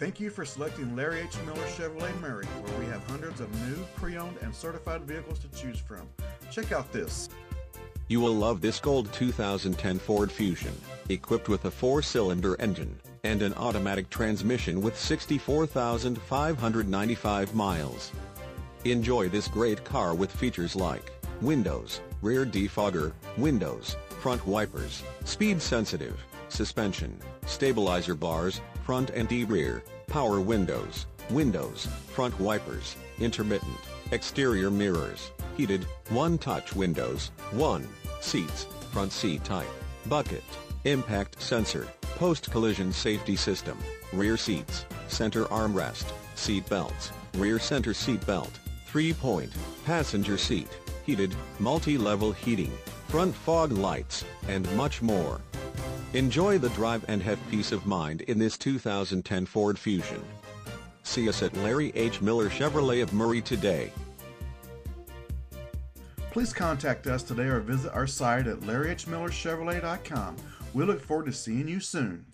Thank you for selecting Larry H. Miller Chevrolet Murray, where we have hundreds of new, pre-owned, and certified vehicles to choose from. Check out this. You will love this gold 2010 Ford Fusion, equipped with a four-cylinder engine and an automatic transmission with 64,595 miles. Enjoy this great car with features like windows, rear defogger, windows, front wipers, speed sensitive, suspension, stabilizer bars, front and e-rear, power windows, windows, front wipers, intermittent, exterior mirrors, heated, one-touch windows, one, seats, front seat type, bucket, impact sensor, post-collision safety system, rear seats, center armrest, seat belts, rear center seat belt, three-point, passenger seat, heated, multi-level heating, front fog lights, and much more. Enjoy the drive and have peace of mind in this 2010 Ford Fusion. See us at Larry H. Miller Chevrolet of Murray today. Please contact us today or visit our site at larryhmillerchevrolet.com. We look forward to seeing you soon.